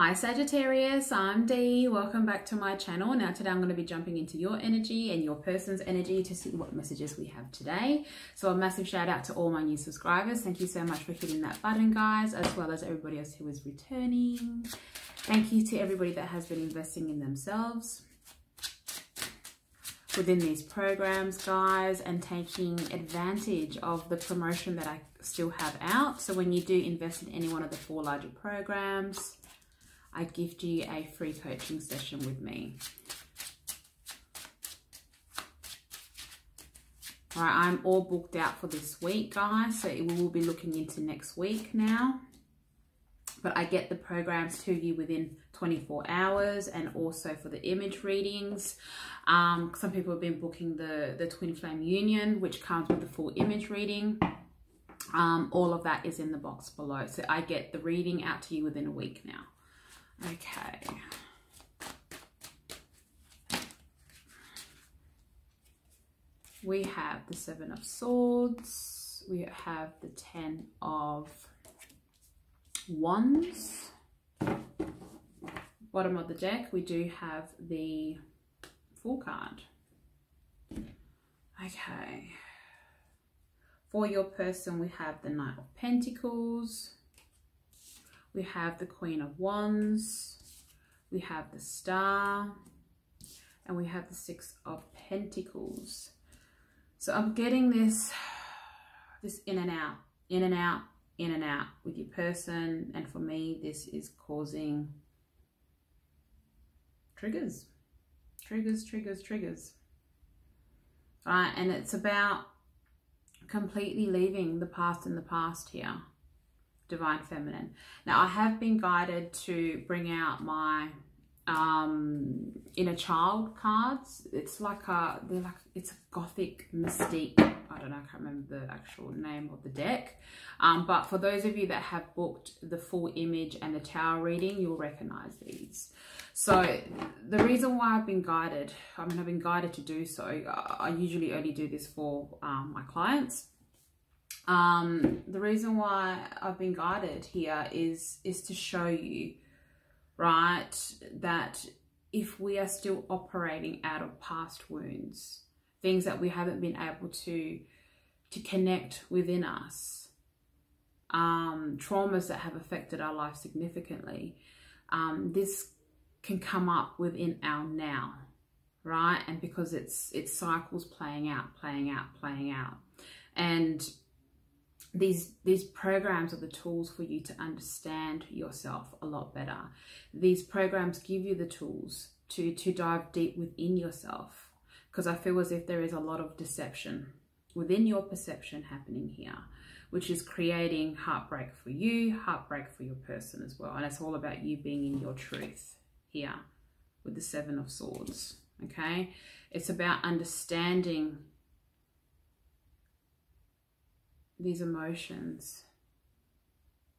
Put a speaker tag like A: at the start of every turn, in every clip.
A: Hi Sagittarius, I'm Dee. Welcome back to my channel. Now today I'm going to be jumping into your energy and your person's energy to see what messages we have today. So a massive shout out to all my new subscribers. Thank you so much for hitting that button guys, as well as everybody else who is returning. Thank you to everybody that has been investing in themselves within these programs guys and taking advantage of the promotion that I still have out. So when you do invest in any one of the four larger programs, I gift you a free coaching session with me. All right, I'm all booked out for this week, guys. So we will be looking into next week now. But I get the programs to you within 24 hours and also for the image readings. Um, some people have been booking the, the Twin Flame Union, which comes with the full image reading. Um, all of that is in the box below. So I get the reading out to you within a week now. Okay. We have the Seven of Swords. We have the Ten of Wands. Bottom of the deck, we do have the Fool card. Okay. For your person, we have the Knight of Pentacles we have the Queen of Wands, we have the Star, and we have the Six of Pentacles. So I'm getting this, this in and out, in and out, in and out with your person. And for me, this is causing triggers, triggers, triggers, triggers. All right, and it's about completely leaving the past in the past here divine feminine. Now i have been guided to bring out my um inner child cards. It's like a they're like it's a gothic mystique. I don't know i can't remember the actual name of the deck. Um but for those of you that have booked the full image and the tarot reading you'll recognize these. So the reason why i've been guided i mean i've been guided to do so i usually only do this for um, my clients um, the reason why I've been guided here is is to show you, right, that if we are still operating out of past wounds, things that we haven't been able to to connect within us, um, traumas that have affected our life significantly, um, this can come up within our now, right? And because it's it's cycles playing out, playing out, playing out, and these these programs are the tools for you to understand yourself a lot better. These programs give you the tools to to dive deep within yourself because i feel as if there is a lot of deception within your perception happening here which is creating heartbreak for you heartbreak for your person as well. And it's all about you being in your truth here with the seven of swords okay? It's about understanding these emotions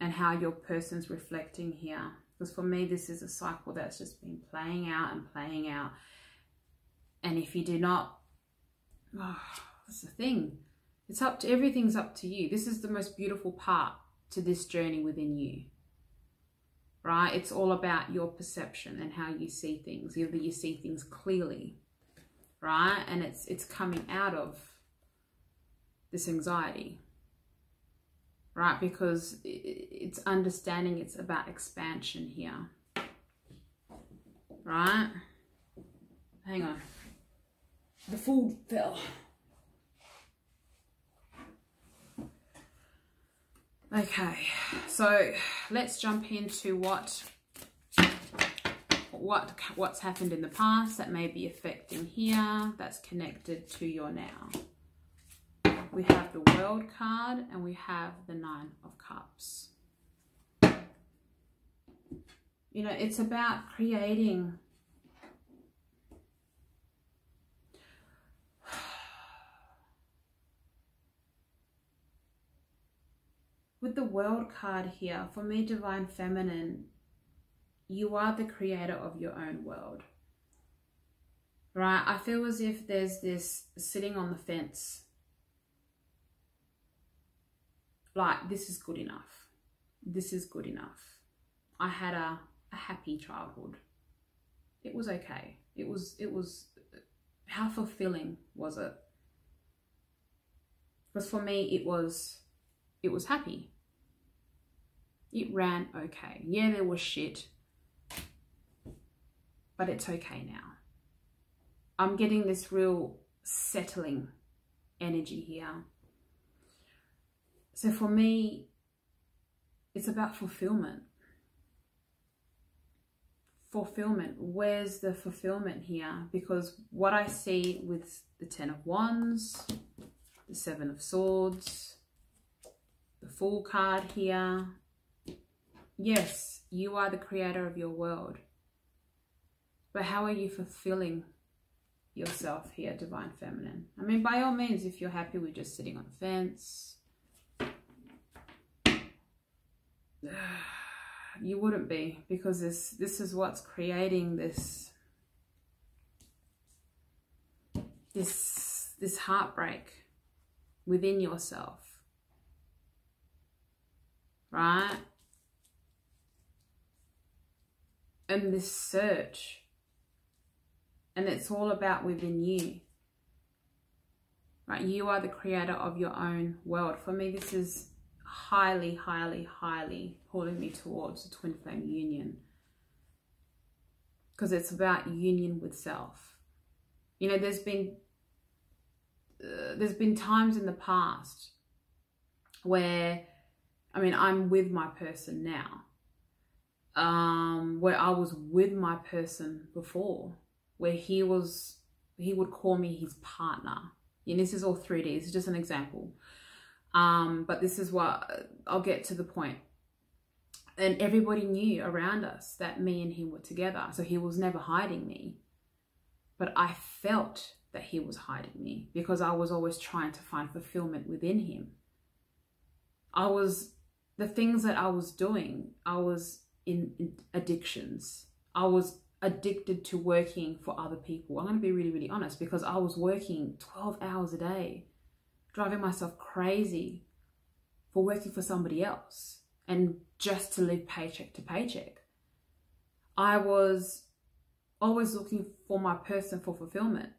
A: and how your person's reflecting here. Because for me, this is a cycle that's just been playing out and playing out. And if you do not, oh, that's the thing. It's up to, everything's up to you. This is the most beautiful part to this journey within you. Right? It's all about your perception and how you see things. Either you see things clearly, right? And it's it's coming out of this anxiety right? Because it's understanding it's about expansion here, right? Hang on. The food fell. Okay, so let's jump into what what what's happened in the past that may be affecting here that's connected to your now we have the world card and we have the nine of cups. You know it's about creating with the world card here for me divine feminine you are the creator of your own world. Right? I feel as if there's this sitting on the fence like this is good enough this is good enough i had a a happy childhood. It was okay. It was, it was, how fulfilling was it? Because for me, it was, it was happy. It ran okay. Yeah, there was shit, but it's okay now. I'm getting this real settling energy here. So for me, it's about fulfillment. Fulfillment. Where's the fulfillment here? Because what I see with the Ten of Wands, the Seven of Swords, the Fool card here. Yes, you are the creator of your world. But how are you fulfilling yourself here, Divine Feminine? I mean, by all means, if you're happy with just sitting on the fence, you wouldn't be because this this is what's creating this this this heartbreak within yourself. Right? And this search and it's all about within you. Right? You are the creator of your own world. For me this is highly, highly, highly pulling me towards the twin flame union. Because it's about union with self. You know, there's been uh, there's been times in the past where, I mean, I'm with my person now. Um, where I was with my person before, where he was, he would call me his partner. And this is all 3D. It's just an example. Um, but this is what I'll get to the point. And everybody knew around us that me and him were together. So he was never hiding me. But I felt that he was hiding me because I was always trying to find fulfillment within him. I was, the things that I was doing, I was in, in addictions. I was addicted to working for other people. I'm going to be really, really honest because I was working 12 hours a day driving myself crazy for working for somebody else and just to live paycheck to paycheck. I was always looking for my person for fulfillment.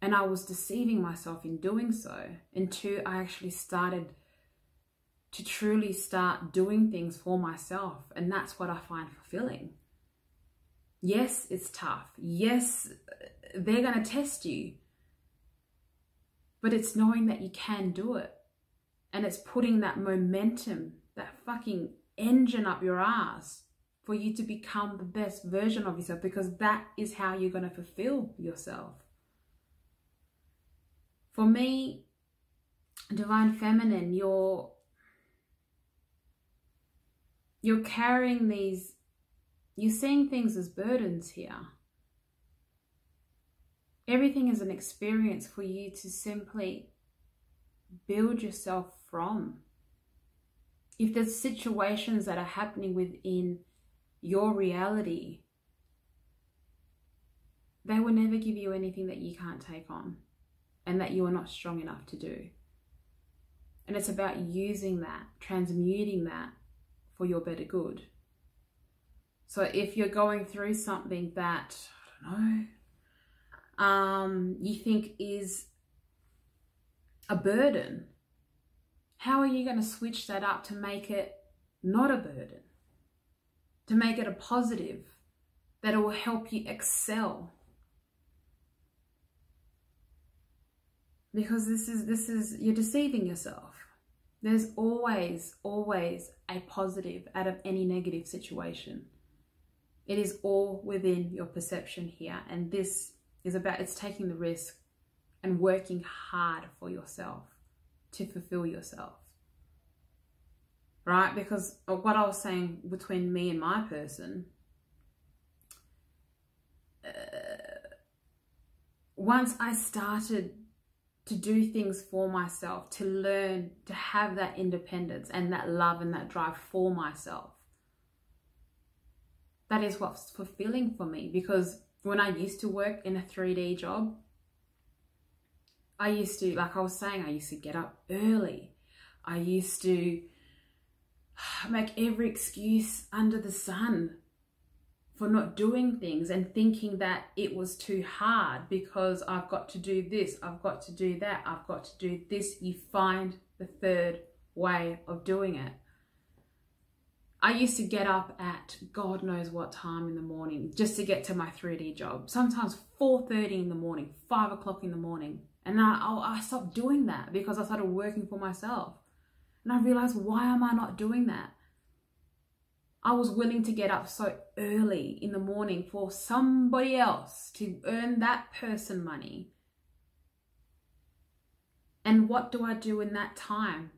A: And I was deceiving myself in doing so until I actually started to truly start doing things for myself. And that's what I find fulfilling. Yes, it's tough. Yes, they're going to test you. But it's knowing that you can do it. And it's putting that momentum, that fucking engine up your ass for you to become the best version of yourself because that is how you're going to fulfill yourself. For me, divine feminine, you're you're carrying these you're seeing things as burdens here Everything is an experience for you to simply build yourself from. If there's situations that are happening within your reality, they will never give you anything that you can't take on and that you are not strong enough to do. And it's about using that, transmuting that for your better good. So if you're going through something that, I don't know, um, you think is a burden, how are you going to switch that up to make it not a burden? To make it a positive that it will help you excel? Because this is, this is, you're deceiving yourself. There's always, always a positive out of any negative situation. It is all within your perception here. And this is about it's taking the risk and working hard for yourself to fulfill yourself. Right? Because what I was saying between me and my person, uh, once I started to do things for myself, to learn to have that independence and that love and that drive for myself, that is what's fulfilling for me because when I used to work in a 3D job, I used to, like I was saying, I used to get up early. I used to make every excuse under the sun for not doing things and thinking that it was too hard because I've got to do this, I've got to do that, I've got to do this. You find the third way of doing it. I used to get up at God knows what time in the morning just to get to my 3D job. Sometimes 4.30 in the morning, 5 o'clock in the morning. And I, I stopped doing that because I started working for myself. And I realized, why am I not doing that? I was willing to get up so early in the morning for somebody else to earn that person money. And what do I do in that time?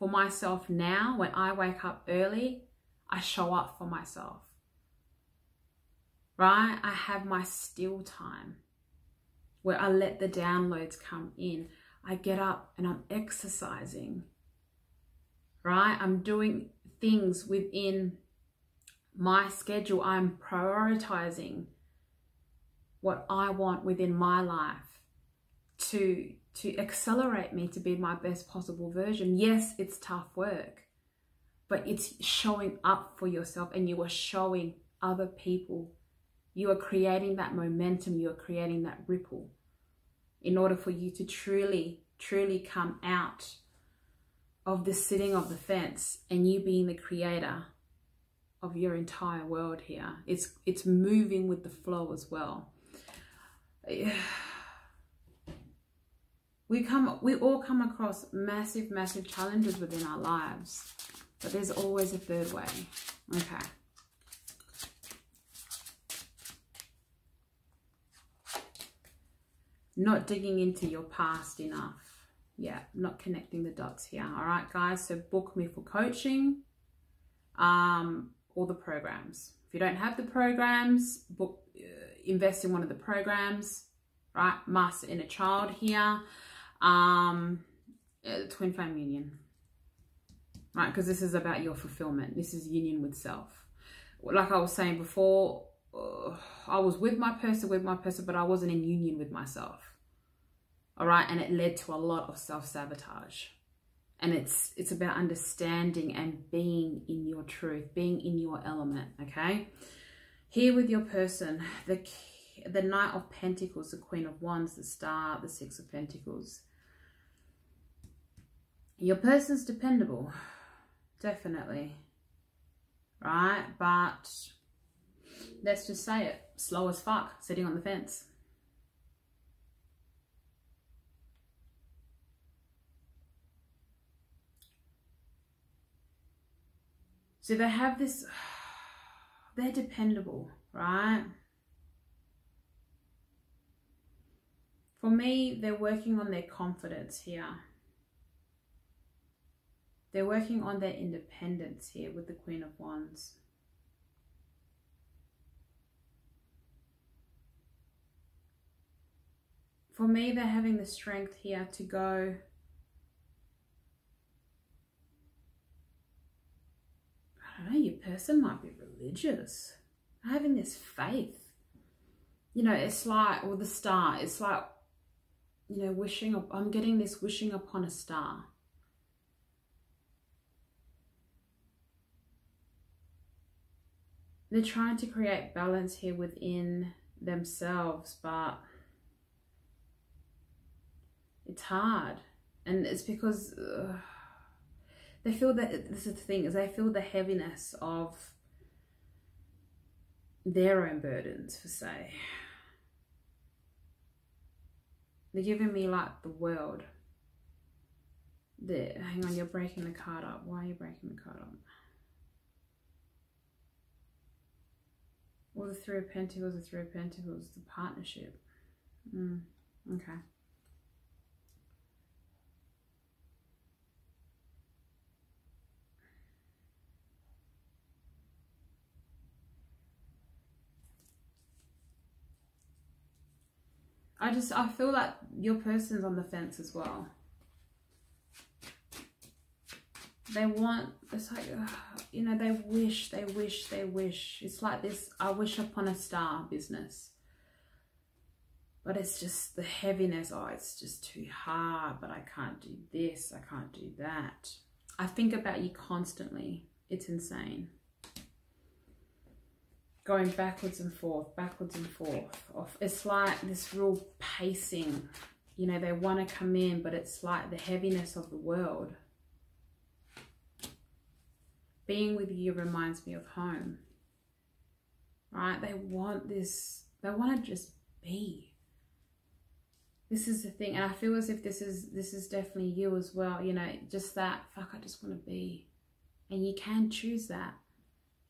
A: For myself now, when I wake up early, I show up for myself. Right? I have my still time where I let the downloads come in. I get up and I'm exercising. Right? I'm doing things within my schedule. I'm prioritizing what I want within my life to to accelerate me to be my best possible version. Yes, it's tough work, but it's showing up for yourself and you are showing other people. You are creating that momentum, you are creating that ripple in order for you to truly, truly come out of the sitting of the fence and you being the creator of your entire world here. It's it's moving with the flow as well. We come we all come across massive, massive challenges within our lives. But there's always a third way. Okay. Not digging into your past enough yeah, not connecting the dots here. All right, guys. So book me for coaching, um, the programs. If you don't have the programs, book, uh, invest in one of the programs. Right, Master Inner Child here. Um, uh, Twin Flame Union. Right, because this is about your fulfillment. This is union with self. Like I was saying before, uh, I was with my person, with my person, but I wasn't in union with myself all right and it led to a lot of self-sabotage and it's it's about understanding and being in your truth being in your element okay here with your person the the knight of pentacles the queen of wands the star the six of pentacles your person's dependable. Definitely. Right? But let's just say it. Slow as fuck sitting on the fence. So they have this, they're dependable, right? For me, they're working on their confidence here. They're working on their independence here with the Queen of Wands. For me, they're having the strength here to go I don't know, your person might be religious, having this faith. You know, it's like, or the star, it's like, you know, wishing, I'm getting this wishing upon a star. They're trying to create balance here within themselves, but it's hard. And it's because... They feel that this is the thing is they feel the heaviness of their own burdens for say they're giving me like the world. The hang on you're breaking the card up. Why are you breaking the card up the three of pentacles the three of pentacles the partnership mm, okay I just, I feel like your person's on the fence as well. They want, it's like, you know, they wish, they wish, they wish. It's like this, I wish upon a star business. But it's just the heaviness, oh, it's just too hard, but I can't do this, I can't do that. I think about you constantly. It's insane. Going backwards and forth, backwards and forth. It's like this real pacing. You know, they want to come in, but it's like the heaviness of the world. Being with you reminds me of home. Right? They want this, they want to just be. This is the thing, and I feel as if this is this is definitely you as well. You know, just that fuck. I just want to be, and you can choose that.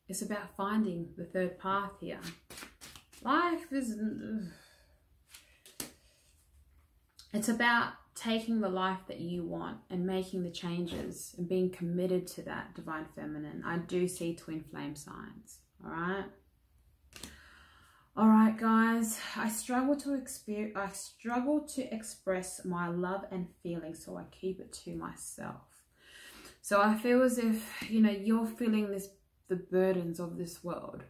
A: It's about finding the third path here. Life is. It's about taking the life that you want and making the changes and being committed to that divine feminine. I do see twin flame signs. All right. All right, guys. I struggle to experience. I struggle to express my love and feelings, so I keep it to myself. So I feel as if you know you're feeling this the burdens of this world,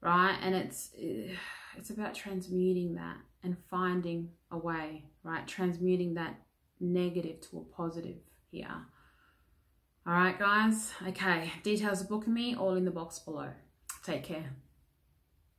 A: right? And it's eh, it's about transmuting that and finding a way, right? Transmuting that negative to a positive here. All right, guys. Okay, details of booking me all in the box below. Take care.